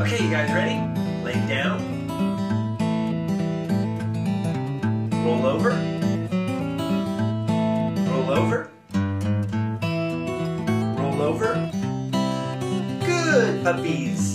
Okay, you guys ready? Lay down. Roll over. Roll over. Roll over. Good puppies.